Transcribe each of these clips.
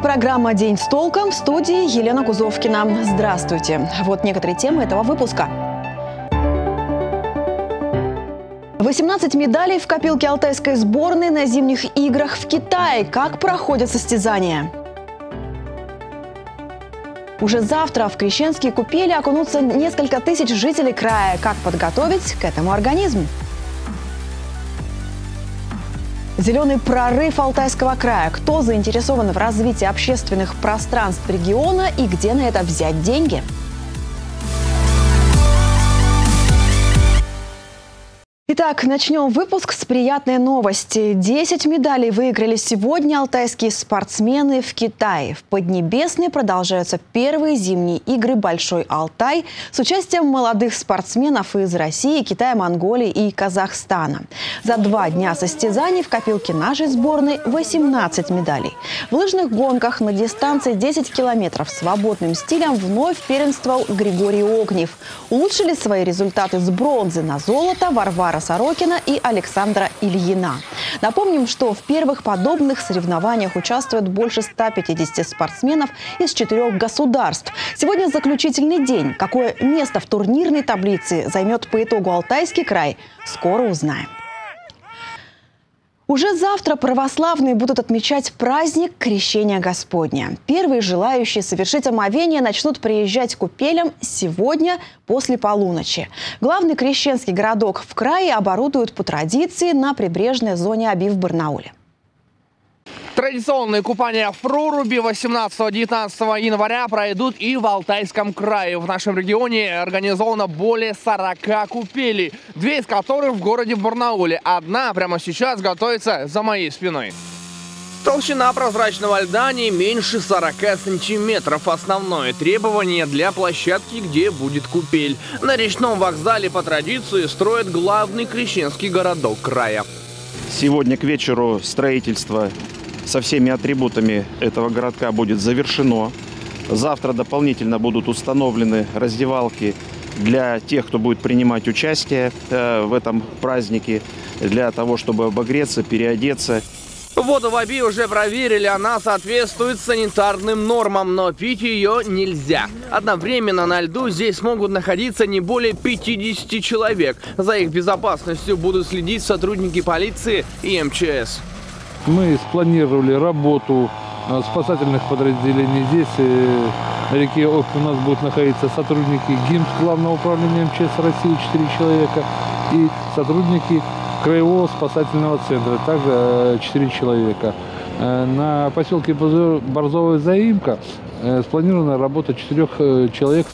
программа «День с толком» в студии Елена Кузовкина. Здравствуйте. Вот некоторые темы этого выпуска. 18 медалей в копилке алтайской сборной на зимних играх в Китае. Как проходят состязания? Уже завтра в Крещенские купели окунутся несколько тысяч жителей края. Как подготовить к этому организм? Зеленый прорыв Алтайского края. Кто заинтересован в развитии общественных пространств региона и где на это взять деньги? Итак, начнем выпуск с приятной новости. 10 медалей выиграли сегодня алтайские спортсмены в Китае. В Поднебесной продолжаются первые зимние игры «Большой Алтай» с участием молодых спортсменов из России, Китая, Монголии и Казахстана. За два дня состязаний в копилке нашей сборной 18 медалей. В лыжных гонках на дистанции 10 километров свободным стилем вновь первенствовал Григорий Огнев. Улучшили свои результаты с бронзы на золото Варвара Сорокина и Александра Ильина. Напомним, что в первых подобных соревнованиях участвуют больше 150 спортсменов из четырех государств. Сегодня заключительный день. Какое место в турнирной таблице займет по итогу Алтайский край, скоро узнаем. Уже завтра православные будут отмечать праздник Крещения Господня. Первые желающие совершить омовение начнут приезжать к купелям сегодня после полуночи. Главный крещенский городок в крае оборудуют по традиции на прибрежной зоне Аби в Барнауле. Традиционные купания в проруби 18-19 января пройдут и в Алтайском крае. В нашем регионе организовано более 40 купелей, две из которых в городе Барнауле. Одна прямо сейчас готовится за моей спиной. Толщина прозрачного льда не меньше 40 сантиметров. Основное требование для площадки, где будет купель. На речном вокзале по традиции строят главный крещенский городок края. Сегодня к вечеру строительство со всеми атрибутами этого городка будет завершено. Завтра дополнительно будут установлены раздевалки для тех, кто будет принимать участие э, в этом празднике, для того, чтобы обогреться, переодеться. Воду в Аби уже проверили, она соответствует санитарным нормам, но пить ее нельзя. Одновременно на льду здесь могут находиться не более 50 человек. За их безопасностью будут следить сотрудники полиции и МЧС. Мы спланировали работу э, спасательных подразделений. Здесь э, на реке Ок у нас будут находиться сотрудники ГИМС Главного управления МЧС России 4 человека и сотрудники Краевого спасательного центра, также 4 э, человека. На поселке Борзовая заимка спланирована работа 4 человек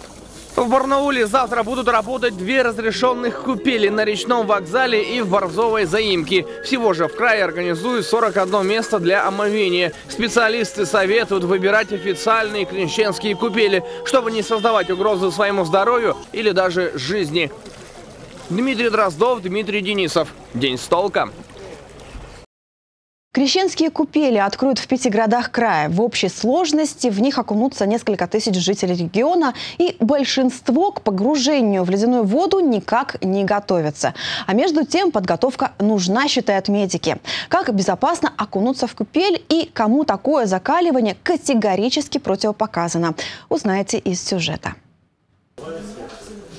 в Барнауле завтра будут работать две разрешенных купели на речном вокзале и в Борзовой заимке. Всего же в крае организуют 41 место для омовения. Специалисты советуют выбирать официальные крещенские купели, чтобы не создавать угрозу своему здоровью или даже жизни. Дмитрий Дроздов, Дмитрий Денисов. День с толком. Крещенские купели откроют в пяти городах края. В общей сложности в них окунутся несколько тысяч жителей региона, и большинство к погружению в ледяную воду никак не готовятся. А между тем подготовка нужна, считают медики. Как безопасно окунуться в купель и кому такое закаливание категорически противопоказано, узнаете из сюжета.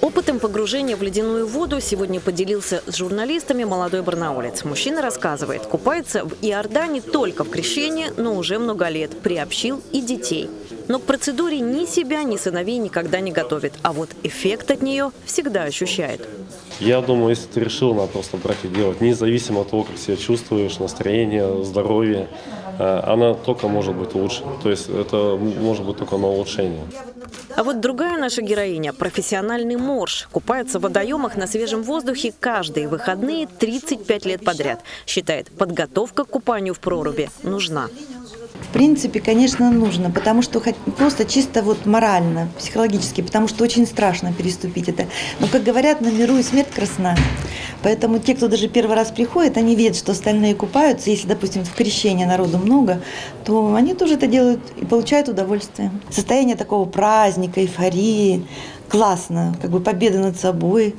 Опытом погружения в ледяную воду сегодня поделился с журналистами молодой барнаулец. Мужчина рассказывает, купается в Иордане только в крещении, но уже много лет. Приобщил и детей. Но к процедуре ни себя, ни сыновей никогда не готовит. А вот эффект от нее всегда ощущает. Я думаю, если ты решил, надо просто брать и делать. Независимо от того, как себя чувствуешь, настроение, здоровье. Э, она только может быть лучше. То есть это может быть только на улучшение. А вот другая наша героиня – профессиональный морж. Купается в водоемах на свежем воздухе каждые выходные 35 лет подряд. Считает, подготовка к купанию в проруби нужна. В принципе, конечно, нужно, потому что просто чисто вот морально, психологически, потому что очень страшно переступить это. Но, как говорят, на миру и смерть красна. Поэтому те, кто даже первый раз приходит, они видят, что остальные купаются. Если, допустим, в крещении народу много, то они тоже это делают и получают удовольствие. Состояние такого праздника, эйфории, классно, как бы победа над собой.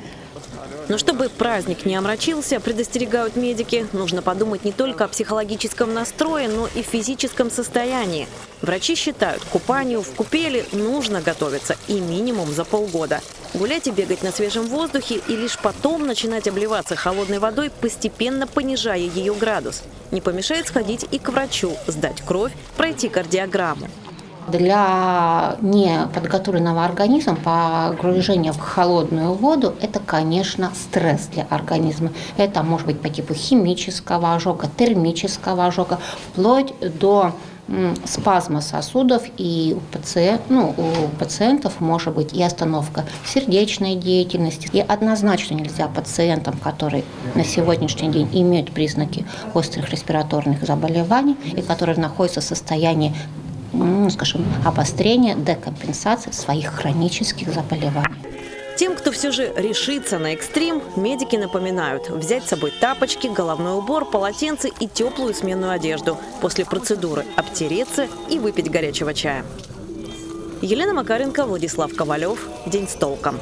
Но чтобы праздник не омрачился, предостерегают медики, нужно подумать не только о психологическом настрое, но и физическом состоянии. Врачи считают, купанию в купели нужно готовиться и минимум за полгода. Гулять и бегать на свежем воздухе и лишь потом начинать обливаться холодной водой, постепенно понижая ее градус. Не помешает сходить и к врачу, сдать кровь, пройти кардиограмму. Для неподготовленного организма погружение в холодную воду – это, конечно, стресс для организма. Это может быть по типу химического ожога, термического ожога, вплоть до спазма сосудов, и у, пациент, ну, у пациентов может быть и остановка сердечной деятельности. И однозначно нельзя пациентам, которые на сегодняшний день имеют признаки острых респираторных заболеваний и которые находятся в состоянии ну, скажем, обострения, декомпенсации своих хронических заболеваний. Тем, кто все же решится на экстрим, медики напоминают взять с собой тапочки, головной убор, полотенце и теплую сменную одежду. После процедуры обтереться и выпить горячего чая. Елена Макаренко, Владислав Ковалев. День с толком.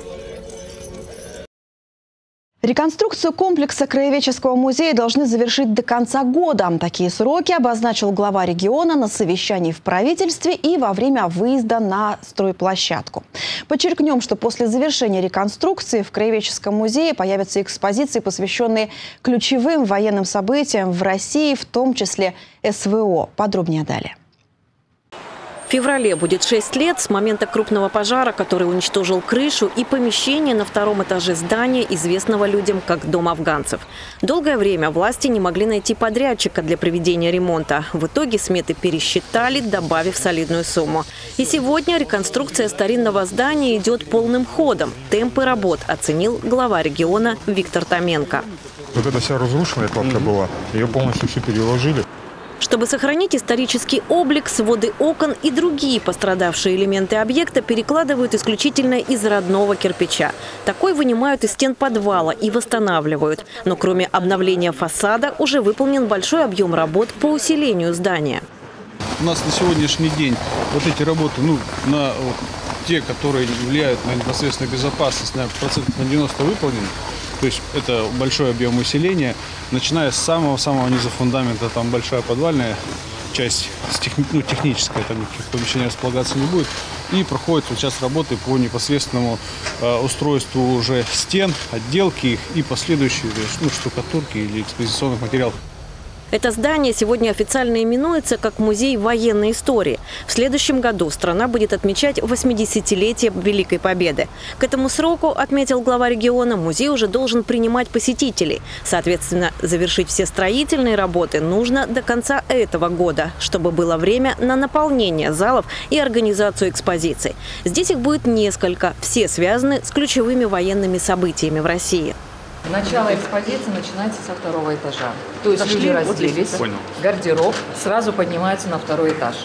Реконструкцию комплекса Краеведческого музея должны завершить до конца года. Такие сроки обозначил глава региона на совещании в правительстве и во время выезда на стройплощадку. Подчеркнем, что после завершения реконструкции в Краеведческом музее появятся экспозиции, посвященные ключевым военным событиям в России, в том числе СВО. Подробнее далее. В феврале будет 6 лет с момента крупного пожара, который уничтожил крышу и помещение на втором этаже здания, известного людям как Дом афганцев. Долгое время власти не могли найти подрядчика для проведения ремонта. В итоге сметы пересчитали, добавив солидную сумму. И сегодня реконструкция старинного здания идет полным ходом. Темпы работ оценил глава региона Виктор Томенко. Вот эта вся разрушенная кладка была, ее полностью все переложили. Чтобы сохранить исторический облик, своды окон и другие пострадавшие элементы объекта перекладывают исключительно из родного кирпича. Такой вынимают из стен подвала и восстанавливают. Но кроме обновления фасада уже выполнен большой объем работ по усилению здания. У нас на сегодняшний день вот эти работы, ну, на вот, те, которые влияют на непосредственную безопасность, на процентов на 90 выполнены. То есть это большой объем усиления, начиная с самого-самого низа фундамента, там большая подвальная часть, ну, техническая, там никаких помещений располагаться не будет. И проходит сейчас работы по непосредственному э, устройству уже стен, отделки их и последующие ну, штукатурки или экспозиционных материалов. Это здание сегодня официально именуется как Музей военной истории. В следующем году страна будет отмечать 80-летие Великой Победы. К этому сроку, отметил глава региона, музей уже должен принимать посетителей. Соответственно, завершить все строительные работы нужно до конца этого года, чтобы было время на наполнение залов и организацию экспозиций. Здесь их будет несколько, все связаны с ключевыми военными событиями в России. Начало экспозиции начинается со второго этажа. То есть Зашли, люди разделись, вот гардероб, сразу поднимается на второй этаж.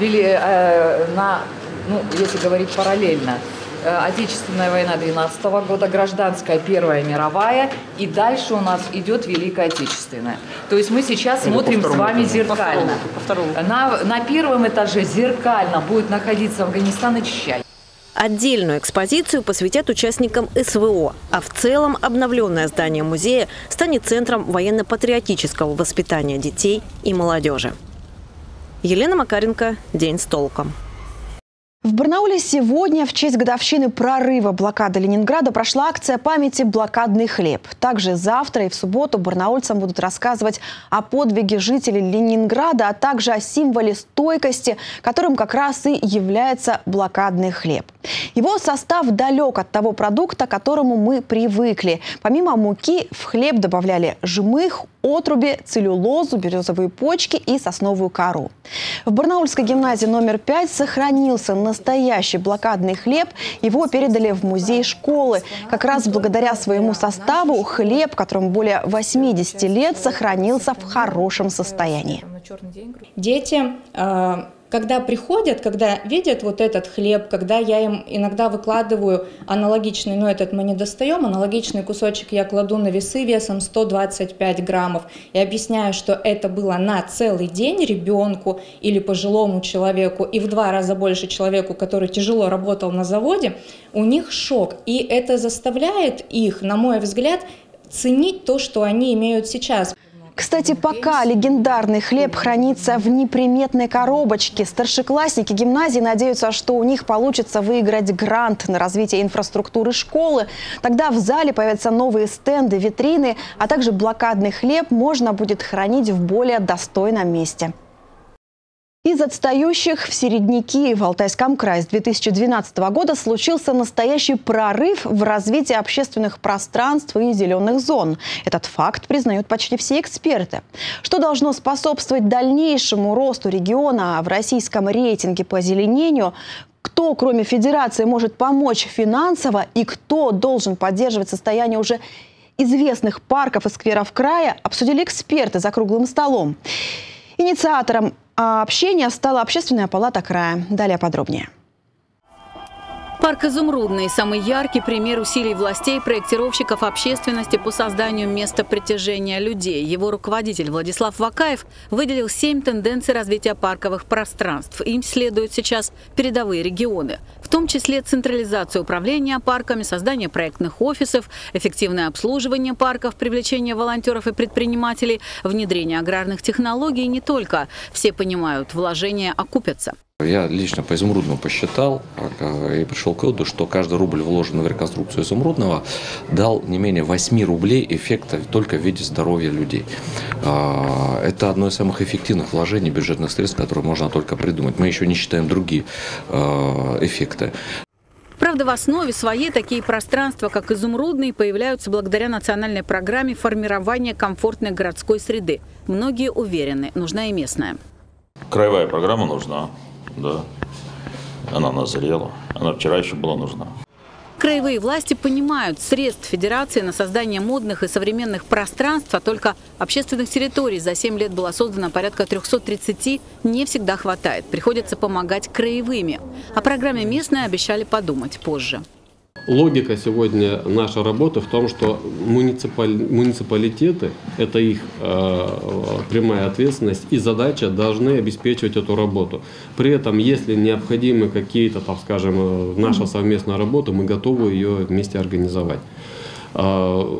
Били, э, на, ну, если говорить параллельно, э, Отечественная война 12 -го года, гражданская Первая мировая, и дальше у нас идет Великая Отечественная. То есть мы сейчас Или смотрим с вами зеркально. По второму, по второму. На, на первом этаже зеркально будет находиться Афганистан и Чечня. Отдельную экспозицию посвятят участникам СВО, а в целом обновленное здание музея станет центром военно-патриотического воспитания детей и молодежи. Елена Макаренко. День с толком. В Барнауле сегодня в честь годовщины прорыва блокады Ленинграда прошла акция памяти «Блокадный хлеб». Также завтра и в субботу барнаульцам будут рассказывать о подвиге жителей Ленинграда, а также о символе стойкости, которым как раз и является блокадный хлеб. Его состав далек от того продукта, к которому мы привыкли. Помимо муки в хлеб добавляли жмых, отруби, целлюлозу, березовые почки и сосновую кору. В Барнаульской гимназии номер 5 сохранился настоящий блокадный хлеб. Его передали в музей школы. Как раз благодаря своему составу хлеб, которому более 80 лет, сохранился в хорошем состоянии. Дети э, когда приходят, когда видят вот этот хлеб, когда я им иногда выкладываю аналогичный, но этот мы не достаем, аналогичный кусочек я кладу на весы весом 125 граммов и объясняю, что это было на целый день ребенку или пожилому человеку и в два раза больше человеку, который тяжело работал на заводе, у них шок. И это заставляет их, на мой взгляд, ценить то, что они имеют сейчас. Кстати, пока легендарный хлеб хранится в неприметной коробочке, старшеклассники гимназии надеются, что у них получится выиграть грант на развитие инфраструктуры школы. Тогда в зале появятся новые стенды, витрины, а также блокадный хлеб можно будет хранить в более достойном месте. Из отстающих в середняки в Алтайском крае с 2012 года случился настоящий прорыв в развитии общественных пространств и зеленых зон. Этот факт признают почти все эксперты. Что должно способствовать дальнейшему росту региона в российском рейтинге по озеленению, кто, кроме федерации, может помочь финансово и кто должен поддерживать состояние уже известных парков и скверов края, обсудили эксперты за круглым столом. Инициатором а общения стала общественная палата края. Далее подробнее. Парк «Изумрудный» – самый яркий пример усилий властей, проектировщиков общественности по созданию места притяжения людей. Его руководитель Владислав Вакаев выделил семь тенденций развития парковых пространств. Им следуют сейчас передовые регионы, в том числе централизация управления парками, создание проектных офисов, эффективное обслуживание парков, привлечение волонтеров и предпринимателей, внедрение аграрных технологий и не только. Все понимают, вложения окупятся. Я лично по изумрудному посчитал и пришел к выводу, что каждый рубль, вложенный в реконструкцию изумрудного, дал не менее 8 рублей эффекта только в виде здоровья людей. А, это одно из самых эффективных вложений бюджетных средств, которые можно только придумать. Мы еще не считаем другие а, эффекты. Правда, в основе своей такие пространства, как изумрудные, появляются благодаря национальной программе формирования комфортной городской среды. Многие уверены, нужна и местная. Краевая программа нужна да. Она назрела. Она вчера еще была нужна. Краевые власти понимают, средств Федерации на создание модных и современных пространств, а только общественных территорий за 7 лет было создано порядка 330, не всегда хватает. Приходится помогать краевыми. О программе местной обещали подумать позже. Логика сегодня нашей работы в том, что муниципалитеты, это их э, прямая ответственность и задача должны обеспечивать эту работу. При этом, если необходимы какие-то, так скажем, э, наша совместная работа, мы готовы ее вместе организовать. Э,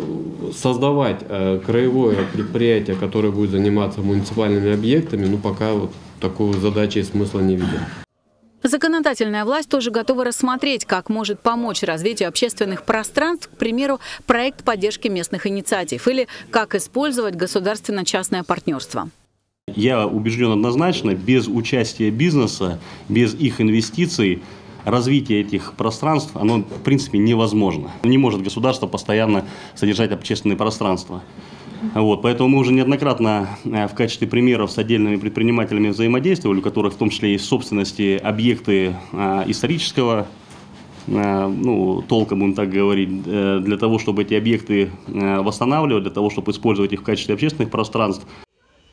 создавать э, краевое предприятие, которое будет заниматься муниципальными объектами, ну пока вот такую задачу и смысла не видим. Законодательная власть тоже готова рассмотреть, как может помочь развитию общественных пространств, к примеру, проект поддержки местных инициатив или как использовать государственно-частное партнерство. Я убежден однозначно, без участия бизнеса, без их инвестиций, развитие этих пространств, оно в принципе невозможно. Не может государство постоянно содержать общественные пространства. Вот, поэтому мы уже неоднократно э, в качестве примеров с отдельными предпринимателями взаимодействовали, у которых в том числе есть собственности объекты э, исторического э, ну, толка, будем так говорить, для того, чтобы эти объекты восстанавливать, для того, чтобы использовать их в качестве общественных пространств.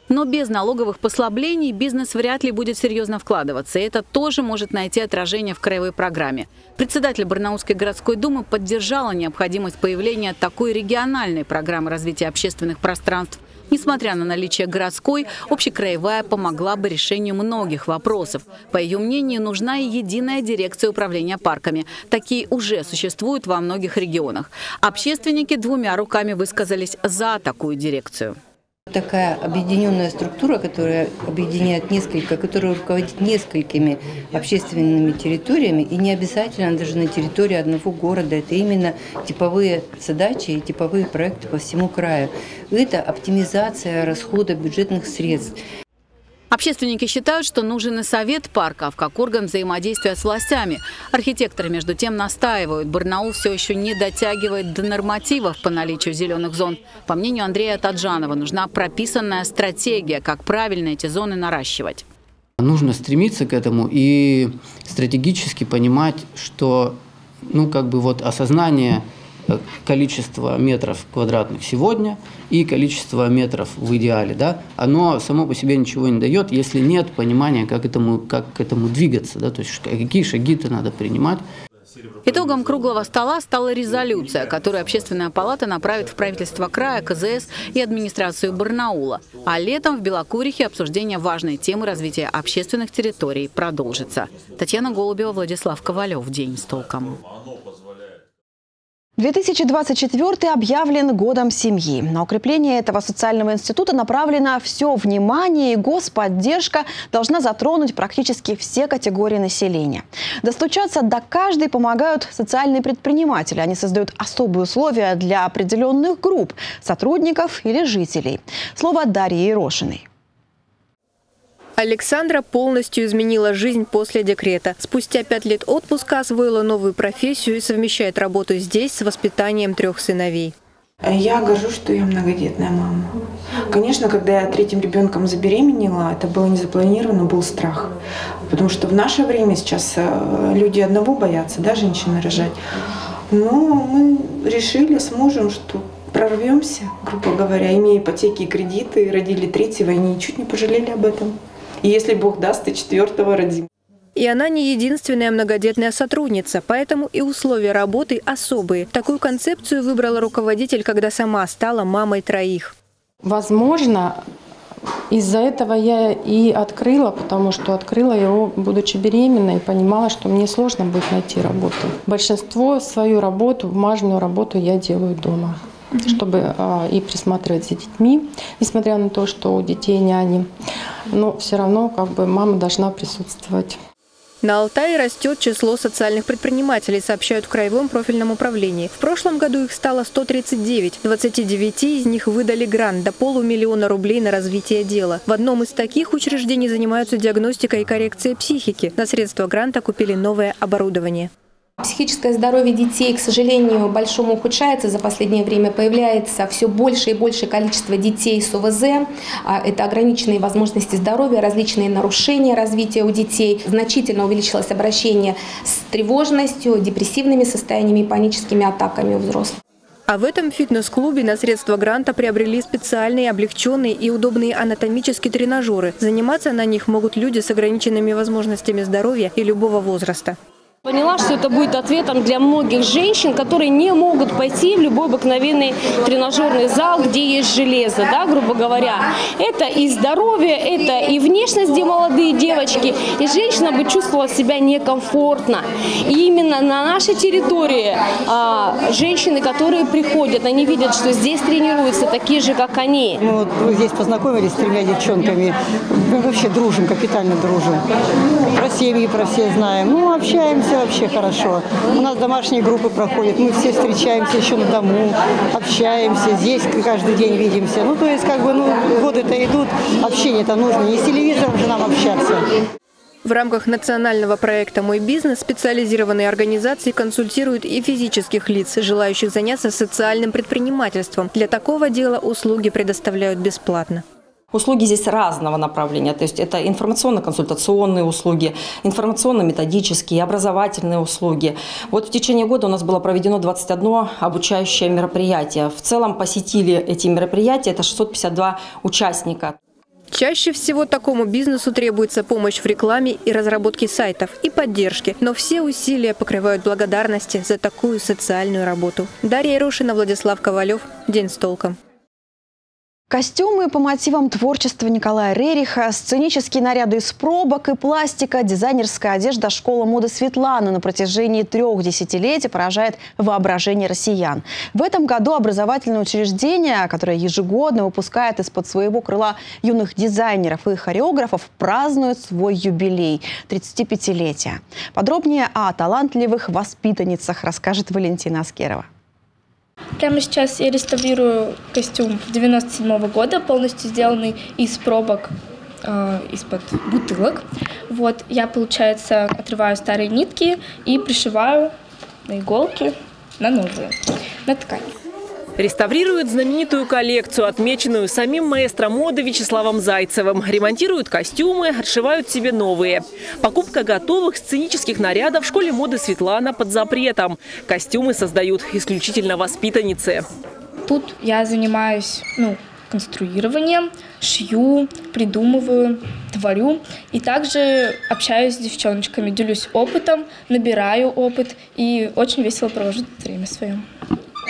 Но без налоговых послаблений бизнес вряд ли будет серьезно вкладываться. И это тоже может найти отражение в краевой программе. Председатель Барнаульской городской думы поддержала необходимость появления такой региональной программы развития общественных пространств. Несмотря на наличие городской, общекраевая помогла бы решению многих вопросов. По ее мнению, нужна и единая дирекция управления парками. Такие уже существуют во многих регионах. Общественники двумя руками высказались за такую дирекцию. Такая объединенная структура, которая объединяет несколько, которая руководит несколькими общественными территориями, и не обязательно даже на территории одного города. Это именно типовые задачи и типовые проекты по всему краю. Это оптимизация расхода бюджетных средств. Общественники считают, что нужен и совет парков, как орган взаимодействия с властями. Архитекторы, между тем, настаивают. Барнаул все еще не дотягивает до нормативов по наличию зеленых зон. По мнению Андрея Таджанова, нужна прописанная стратегия, как правильно эти зоны наращивать. Нужно стремиться к этому и стратегически понимать, что ну, как бы вот осознание количество метров квадратных сегодня и количество метров в идеале, да, оно само по себе ничего не дает, если нет понимания, как, этому, как к этому двигаться, да, то есть какие шаги-то надо принимать. Итогом круглого стола стала резолюция, которую Общественная палата направит в правительство края, КЗС и администрацию Барнаула. А летом в Белокурихе обсуждение важной темы развития общественных территорий продолжится. Татьяна Голубева, Владислав Ковалев. День с толком. 2024 объявлен годом семьи. На укрепление этого социального института направлено все внимание и господдержка должна затронуть практически все категории населения. Достучаться до каждой помогают социальные предприниматели. Они создают особые условия для определенных групп – сотрудников или жителей. Слово Дарьи Ерошиной. Александра полностью изменила жизнь после декрета. Спустя пять лет отпуска освоила новую профессию и совмещает работу здесь с воспитанием трех сыновей. Я горжусь, что я многодетная мама. Конечно, когда я третьим ребенком забеременела, это было не запланировано, был страх. Потому что в наше время сейчас э, люди одного боятся, да, женщины рожать. Но мы решили с мужем, что прорвемся, грубо говоря, имея ипотеки и кредиты, родили третьего и ничуть не пожалели об этом. И если Бог даст, и четвертого родим. И она не единственная многодетная сотрудница, поэтому и условия работы особые. Такую концепцию выбрала руководитель, когда сама стала мамой троих. Возможно, из-за этого я и открыла, потому что открыла его, будучи беременной, и понимала, что мне сложно будет найти работу. Большинство свою работу, бумажную работу я делаю дома чтобы а, и присматривать за детьми, несмотря на то, что у детей няни. Но все равно как бы мама должна присутствовать. На Алтае растет число социальных предпринимателей, сообщают в Краевом профильном управлении. В прошлом году их стало 139. 29 из них выдали грант до полумиллиона рублей на развитие дела. В одном из таких учреждений занимаются диагностикой и коррекцией психики. На средства гранта купили новое оборудование. Психическое здоровье детей, к сожалению, большому ухудшается за последнее время. Появляется все больше и больше количество детей с ОВЗ. А, это ограниченные возможности здоровья, различные нарушения развития у детей. Значительно увеличилось обращение с тревожностью, депрессивными состояниями и паническими атаками у взрослых. А в этом фитнес-клубе на средства гранта приобрели специальные, облегченные и удобные анатомические тренажеры. Заниматься на них могут люди с ограниченными возможностями здоровья и любого возраста. Поняла, что это будет ответом для многих женщин, которые не могут пойти в любой обыкновенный тренажерный зал, где есть железо, да, грубо говоря. Это и здоровье, это и внешность, где молодые девочки, и женщина бы чувствовала себя некомфортно. И именно на нашей территории а, женщины, которые приходят, они видят, что здесь тренируются такие же, как они. Мы вот здесь познакомились с тремя девчонками, мы вообще дружим, капитально дружим. Про семьи, про все знаем, ну, общаемся все вообще хорошо. У нас домашние группы проходят, мы все встречаемся еще на дому, общаемся, здесь каждый день видимся. Ну, то есть, как бы, ну, годы-то идут, общение-то нужно, не с телевизором же нам общаться. В рамках национального проекта «Мой бизнес» специализированные организации консультируют и физических лиц, желающих заняться социальным предпринимательством. Для такого дела услуги предоставляют бесплатно. Услуги здесь разного направления, то есть это информационно-консультационные услуги, информационно-методические, образовательные услуги. Вот в течение года у нас было проведено 21 обучающее мероприятие. В целом посетили эти мероприятия, это 652 участника. Чаще всего такому бизнесу требуется помощь в рекламе и разработке сайтов и поддержки, но все усилия покрывают благодарности за такую социальную работу. Дарья Ирушина, Владислав Ковалев. День с толком. Костюмы по мотивам творчества Николая Рериха, сценические наряды из пробок и пластика, дизайнерская одежда школы моды Светланы на протяжении трех десятилетий поражает воображение россиян. В этом году образовательное учреждение, которое ежегодно выпускает из-под своего крыла юных дизайнеров и хореографов, празднует свой юбилей – 35-летие. Подробнее о талантливых воспитанницах расскажет Валентина Аскерова. Прямо сейчас я реставрирую костюм 97 -го года, полностью сделанный из пробок э, из-под бутылок. Вот, я, получается, отрываю старые нитки и пришиваю на иголки на новые, на ткань. Реставрируют знаменитую коллекцию, отмеченную самим маэстро моды Вячеславом Зайцевым. Ремонтируют костюмы, отшивают себе новые. Покупка готовых сценических нарядов в школе моды Светлана под запретом. Костюмы создают исключительно воспитанницы. Тут я занимаюсь ну, конструированием, шью, придумываю, творю. И также общаюсь с девчоночками, делюсь опытом, набираю опыт и очень весело провожу время свое.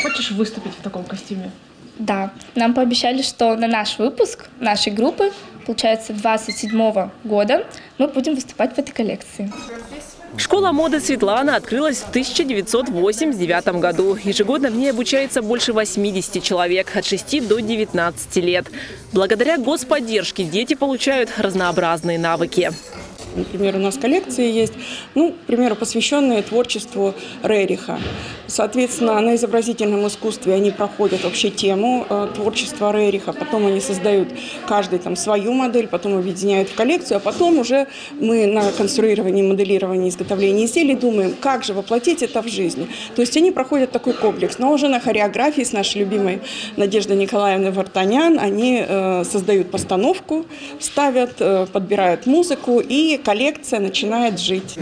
Хочешь выступить в таком костюме? Да. Нам пообещали, что на наш выпуск нашей группы, получается, 27 года, мы будем выступать в этой коллекции. Школа моды Светлана открылась в 1989 году. Ежегодно в ней обучается больше 80 человек от 6 до 19 лет. Благодаря господдержке дети получают разнообразные навыки. Например, у нас коллекции есть, ну, к примеру, посвященные творчеству Рериха. Соответственно, на изобразительном искусстве они проходят вообще тему э, творчества Рериха, потом они создают каждый там свою модель, потом объединяют в коллекцию, а потом уже мы на конструировании, моделировании, изготовлении изделий думаем, как же воплотить это в жизнь. То есть они проходят такой комплекс, но уже на хореографии с нашей любимой Надеждой Николаевной Вартанян они э, создают постановку, ставят, э, подбирают музыку и коллекция начинает жить.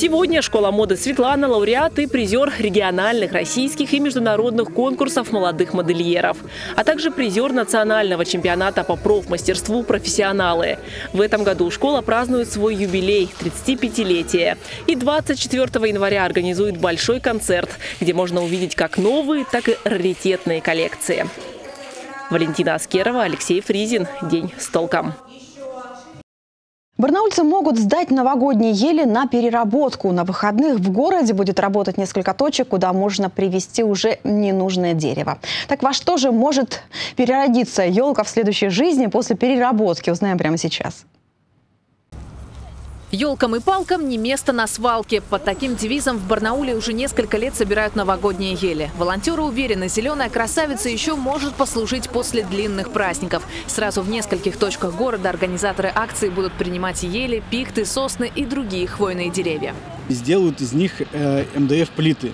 Сегодня школа моды Светлана – лауреат и призер региональных, российских и международных конкурсов молодых модельеров, а также призер национального чемпионата по профмастерству «Профессионалы». В этом году школа празднует свой юбилей – 35-летие. И 24 января организует большой концерт, где можно увидеть как новые, так и раритетные коллекции. Валентина Аскерова, Алексей Фризин. День с толком. Барнаульцы могут сдать новогодние ели на переработку. На выходных в городе будет работать несколько точек, куда можно привезти уже ненужное дерево. Так во что же может переродиться елка в следующей жизни после переработки? Узнаем прямо сейчас. Елкам и палкам не место на свалке. Под таким девизом в Барнауле уже несколько лет собирают новогодние ели. Волонтеры уверены, зеленая красавица еще может послужить после длинных праздников. Сразу в нескольких точках города организаторы акции будут принимать ели, пихты, сосны и другие хвойные деревья. Сделают из них э, МДФ-плиты.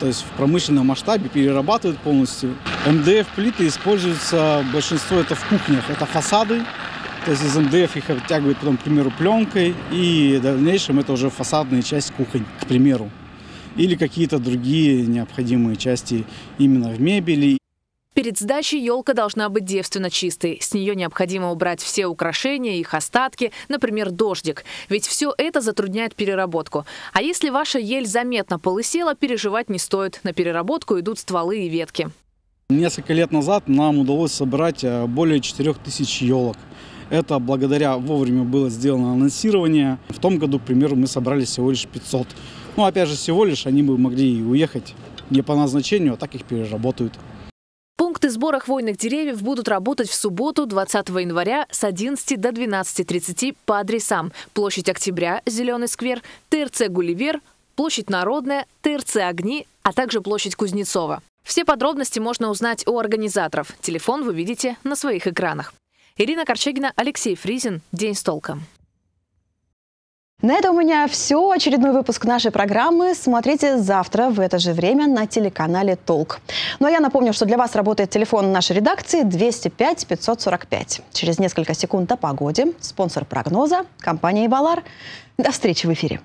То есть в промышленном масштабе перерабатывают полностью. МДФ-плиты используются, большинство это в кухнях. Это фасады, то есть из МДФ их оттягивают потом, к примеру, пленкой, и в дальнейшем это уже фасадная часть кухонь, к примеру. Или какие-то другие необходимые части именно в мебели. Перед сдачей елка должна быть девственно чистой. С нее необходимо убрать все украшения, их остатки, например, дождик. Ведь все это затрудняет переработку. А если ваша ель заметно полысела, переживать не стоит. На переработку идут стволы и ветки. Несколько лет назад нам удалось собрать э, более 4000 елок. Это благодаря вовремя было сделано анонсирование. В том году, к примеру, мы собрали всего лишь 500. Ну, опять же, всего лишь они бы могли уехать не по назначению, а так их переработают. Пункты сбора хвойных деревьев будут работать в субботу 20 января с 11 до 12.30 по адресам. Площадь Октября, Зеленый сквер, ТРЦ «Гулливер», Площадь Народная, ТРЦ «Огни», а также площадь Кузнецова. Все подробности можно узнать у организаторов. Телефон вы видите на своих экранах. Ирина Корчагина, Алексей Фризин. День с толком. На этом у меня все. Очередной выпуск нашей программы смотрите завтра в это же время на телеканале «Толк». Ну а я напомню, что для вас работает телефон нашей редакции 205 545. Через несколько секунд о погоде. Спонсор прогноза – компания «Ивалар». До встречи в эфире.